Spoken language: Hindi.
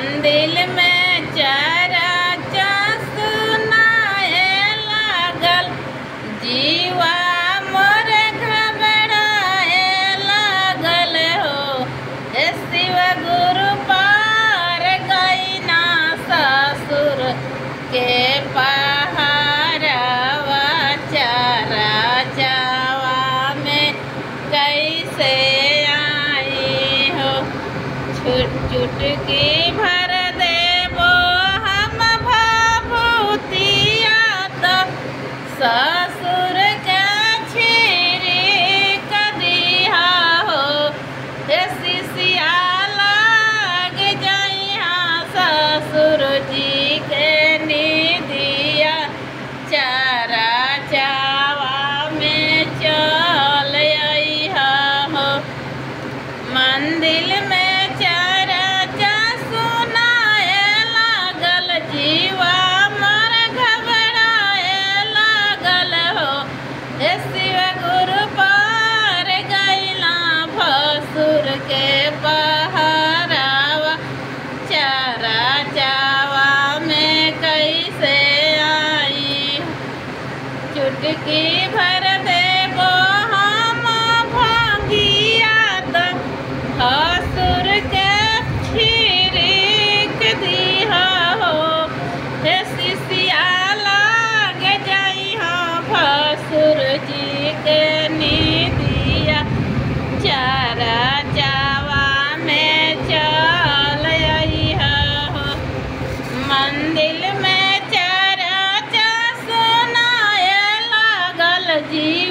मंदिर में चारा चुटकी भर देवो हम भूतिया तो ससुर का छिरी कदिहा हो? शिशिया लग जइहा ससुर जी के निधिया। चरा चावा में चल हाँ हो मंदिर में की भर दे वो हम भंगिया हसुर के खीरिक दिया हो। हे सिसिया लाग जाई हाँ भसुर जी। deep.